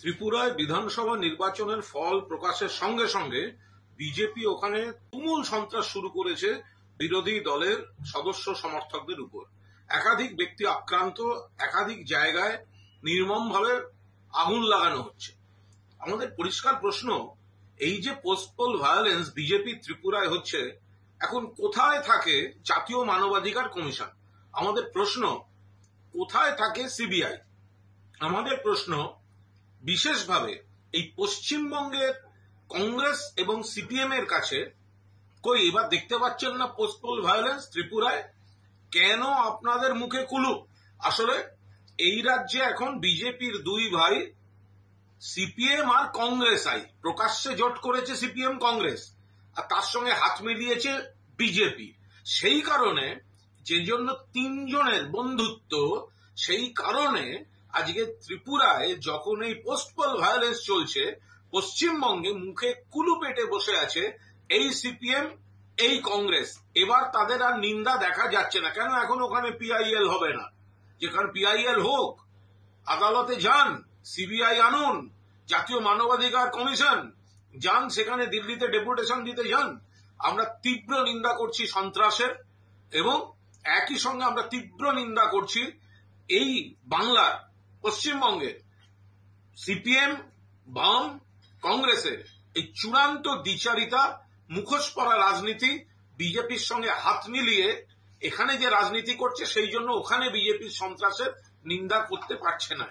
ত্রিপুরায় বিধানসভা নির্বাচনের ফল প্রকাশের সঙ্গে সঙ্গে বিজেপি ওখানে তুমুল সন্ত্রাস শুরু করেছে বিরোধী দলের সদস্য সমর্থকদের উপর। একাধিক ব্যক্তি আক্রান্ত, একাধিক জায়গায় নির্মমভাবে আগুন লাগানো হচ্ছে। আমাদের পরিষ্কার প্রশ্ন, এই যে পোস্টপোল ভায়োলেন্স বিজেপি ত্রিপুরায় হচ্ছে, এখন কোথায় থাকে জাতীয় মানবাধিকার কমিশন? আমাদের প্রশ্ন, কোথায় থাকে সিবিআই? আমাদের প্রশ্ন, বিশেষভাবে এই পশ্চিমবঙ্গের কংগ্রেস এবং সিপিএম এর কাছে, কই, এবার দেখতে পাচ্ছেন না পোস্টপোল ভায়োলেন্স ত্রিপুরায়? কেন আপনাদের মুখে কুলুপ আসলে এই রাজ্যে এখন বিজেপির দুই ভাই, সিপিএম আর কংগ্রেস আই। প্রকাশ্যে জোট করেছে সিপিএম কংগ্রেস, আর তার সঙ্গে হাত মিলিয়েছে বিজেপি। সেই কারণে যে জন্য তিনজনের বন্ধুত্ব, সেই কারণে আজকে ত্রিপুরায় যখন এই পোস্টপল ভায়োলেন্স চলছে, পশ্চিমবঙ্গে মুখে কুলু পেটে বসে আছে এই সিপিএম এই কংগ্রেস। এবার তাদের আর নিন্দা দেখা যাচ্ছে না। কেন এখন ওখানে পিআইএল হবে না? যেখানে পিআইএল হোক, আদালতে যান সিবিআই আনুন, জাতীয় মানবাধিকার কমিশন যান, সেখানে দিল্লিতে ডেপুটেশন দিতে যান। আমরা তীব্র নিন্দা করছি সন্ত্রাসের এবং একই সঙ্গে আমরা তীব্র নিন্দা করছি এই বাংলার পশ্চিমবঙ্গের সিপিএম, বাম, কংগ্রেসের এই চূড়ান্ত দ্বিচারিতা মুখোশ পরা রাজনীতি বিজেপির সঙ্গে হাত মিলিয়ে এখানে যে রাজনীতি করছে, সেই জন্য ওখানে বিজেপির সন্ত্রাসের নিন্দা করতে পারছে না